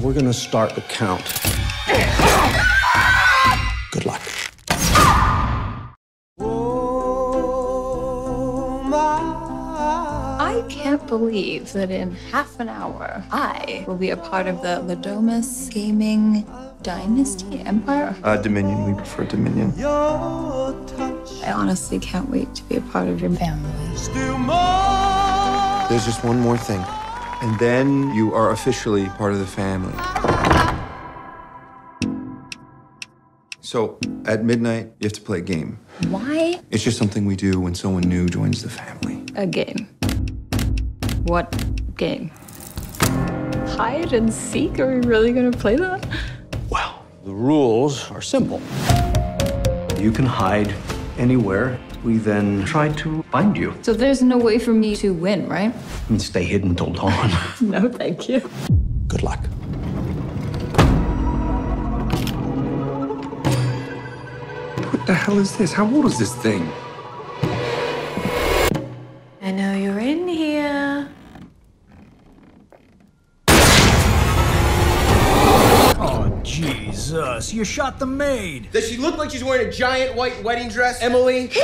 We're gonna start the count. Good luck. I can't believe that in half an hour, I will be a part of the Le Domas Gaming Dynasty Empire. Uh, Dominion. We prefer Dominion. I honestly can't wait to be a part of your family. There's just one more thing. And then you are officially part of the family. So, at midnight, you have to play a game. Why It's just something we do when someone new joins the family. a game? What game? Hide and seek? Are we really gonna play that? Well, the rules are simple. You can hide anywhere. We then try to find you So there's no way for me to win, right? and stay hidden till dawn. No, thank you. Good luck. What the hell is this? How old is this thing? I know you're Jesus. You shot the maid. Does she look like she's wearing a giant white wedding dress, Emily?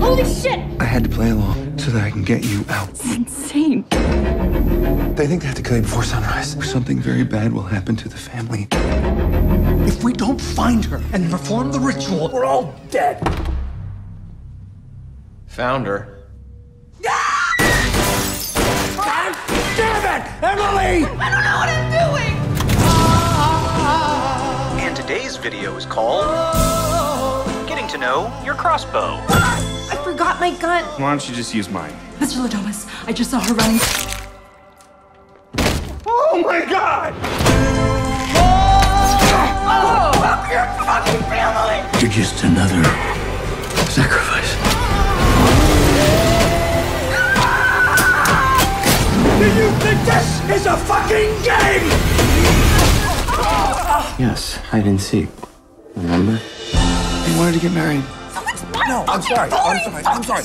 Holy shit! I had to play along so that I can get you out. It's Insane. They think they have to kill you before sunrise. Or something very bad will happen to the family. If we don't find her and perform the ritual, we're all dead. Found her. Ah! Damn it! Emily! I don't know what I'm today's video is called Getting to Know Your Crossbow. I forgot my gun. Why don't you just use mine? Mr. Le Domas, I just saw her running. Oh my god! You're just another sacrifice. Do you think this is a fucking game? Yes, hide and seek. Remember? You wanted to get married. No, I'm sorry. I'm sorry. I'm sorry.